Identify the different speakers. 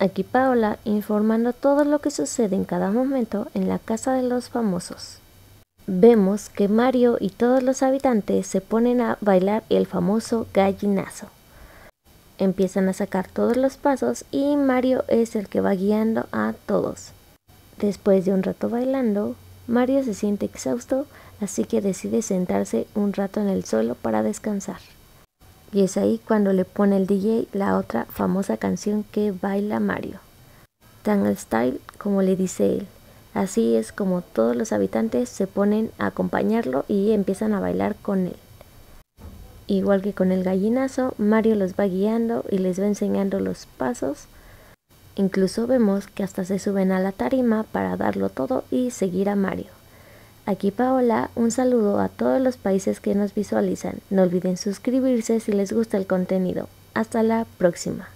Speaker 1: Aquí Paola informando todo lo que sucede en cada momento en la casa de los famosos. Vemos que Mario y todos los habitantes se ponen a bailar el famoso gallinazo. Empiezan a sacar todos los pasos y Mario es el que va guiando a todos. Después de un rato bailando, Mario se siente exhausto, así que decide sentarse un rato en el suelo para descansar. Y es ahí cuando le pone el DJ la otra famosa canción que baila Mario. Tan style como le dice él. Así es como todos los habitantes se ponen a acompañarlo y empiezan a bailar con él. Igual que con el gallinazo, Mario los va guiando y les va enseñando los pasos. Incluso vemos que hasta se suben a la tarima para darlo todo y seguir a Mario. Aquí Paola, un saludo a todos los países que nos visualizan. No olviden suscribirse si les gusta el contenido. Hasta la próxima.